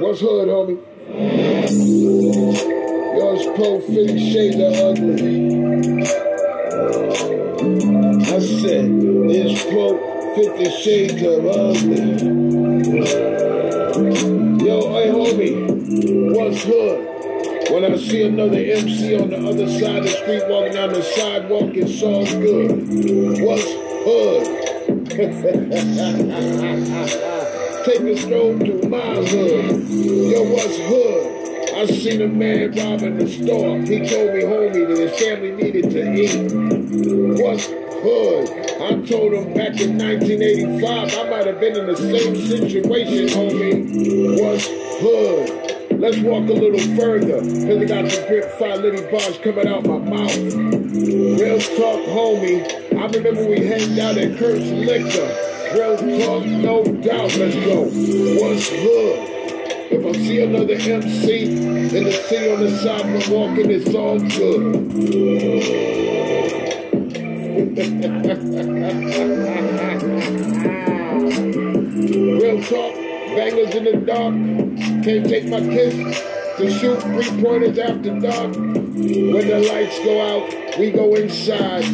What's hood, homie? Yours pro 50 shades of ugly. I said, it's pro 50 shades of ugly. Yo, hey homie, what's hood? When I see another MC on the other side of the street walking down the sidewalk, it's all good. What's hood? Take a stroll through my hood. Yo, what's hood? I seen a man robbing the store. He told me, homie, that his family needed to eat. What's hood? I told him back in 1985, I might have been in the same situation, homie. What's hood? Let's walk a little further, cause I got the grip five little bars coming out my mouth. Real talk, homie. I remember we hanged out at Kurt's Liquor. Real talk, no doubt, let's go. What's good? If I see another MC in the city on the side of walking, it's all good. Real talk, bangers in the dark, can't take my kiss to shoot three pointers after dark. When the lights go out, we go inside.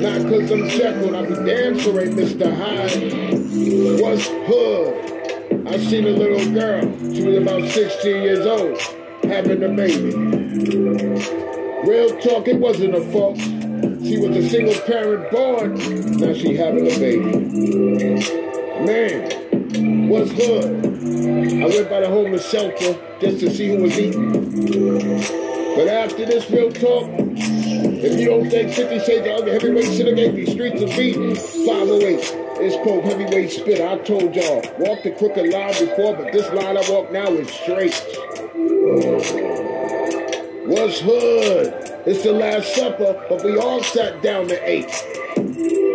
Not cause I'm Jekyll, I be damn sure Mr. Hyde. What's hood? I seen a little girl, she was about 16 years old, having a baby. Real talk, it wasn't a fault. She was a single parent born, now she having a baby. Man, what's hood? I went by the homeless shelter just to see who was eating. But after this real talk, if you don't think 50 Shades of Ugly Heavyweight should have gave these streets a beat, 508. It's Pope Heavyweight Spitter. I told y'all, walk the crooked line before, but this line I walk now is straight. What's hood? It's the Last Supper, but we all sat down to eight.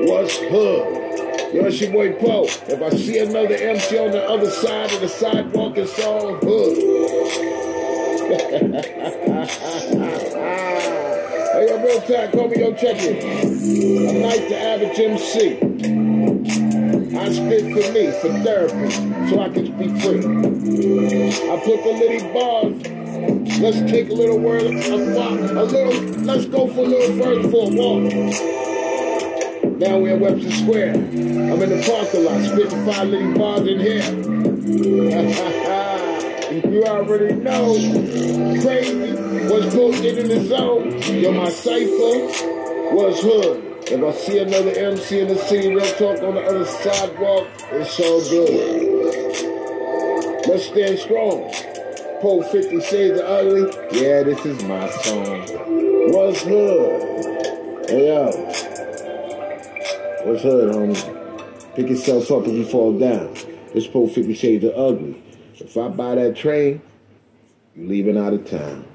What's hood? Yo, it's your boy Poe. If I see another MC on the other side of the sidewalk, it's all hood. hey, yo, real talk, call me, yo, check it. I'm like the average MC. I spit for me, for therapy, so I can be free. I put the little bars. Let's take a little word, a, a little, let's go for a little further for a walk. Now we're at Webster Square. I'm in the parking lot, spitting five little bars in here. You already know. Crazy was posted in the zone. Yo, my cipher was hood. If I see another MC in the city, real talk on the other sidewalk, it's all good. Let's stand strong. Pull 50 Shades of Ugly. Yeah, this is my song. What's hood? Hey, yo. What's hood, homie? Pick yourself up if you fall down. It's Pull 50 Shades of Ugly. If I buy that train, you leaving out of town.